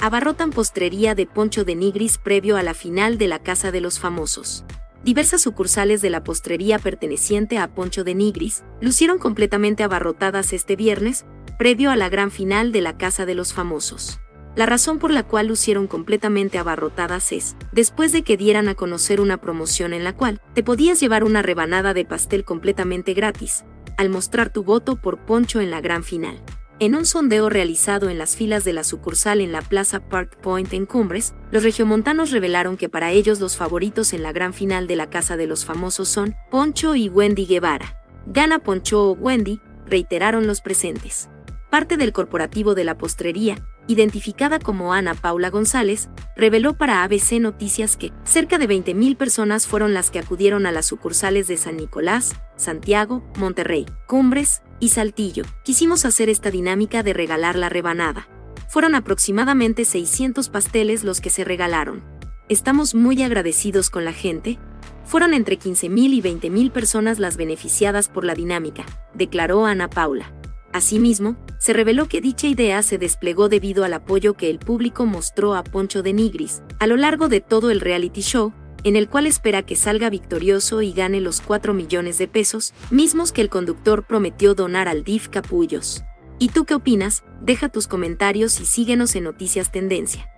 abarrotan postrería de Poncho de Nigris previo a la final de la Casa de los Famosos. Diversas sucursales de la postrería perteneciente a Poncho de Nigris lucieron completamente abarrotadas este viernes, previo a la gran final de la Casa de los Famosos. La razón por la cual lucieron completamente abarrotadas es, después de que dieran a conocer una promoción en la cual te podías llevar una rebanada de pastel completamente gratis, al mostrar tu voto por Poncho en la gran final. En un sondeo realizado en las filas de la sucursal en la Plaza Park Point en Cumbres, los regiomontanos revelaron que para ellos los favoritos en la gran final de la Casa de los Famosos son Poncho y Wendy Guevara. Gana Poncho o Wendy, reiteraron los presentes. Parte del corporativo de la postrería, identificada como Ana Paula González, reveló para ABC Noticias que cerca de 20.000 personas fueron las que acudieron a las sucursales de San Nicolás, Santiago, Monterrey, Cumbres y Saltillo. Quisimos hacer esta dinámica de regalar la rebanada. Fueron aproximadamente 600 pasteles los que se regalaron. Estamos muy agradecidos con la gente. Fueron entre 15.000 y 20.000 personas las beneficiadas por la dinámica, declaró Ana Paula. Asimismo, se reveló que dicha idea se desplegó debido al apoyo que el público mostró a Poncho de Nigris a lo largo de todo el reality show, en el cual espera que salga victorioso y gane los 4 millones de pesos, mismos que el conductor prometió donar al DIF Capullos. ¿Y tú qué opinas? Deja tus comentarios y síguenos en Noticias Tendencia.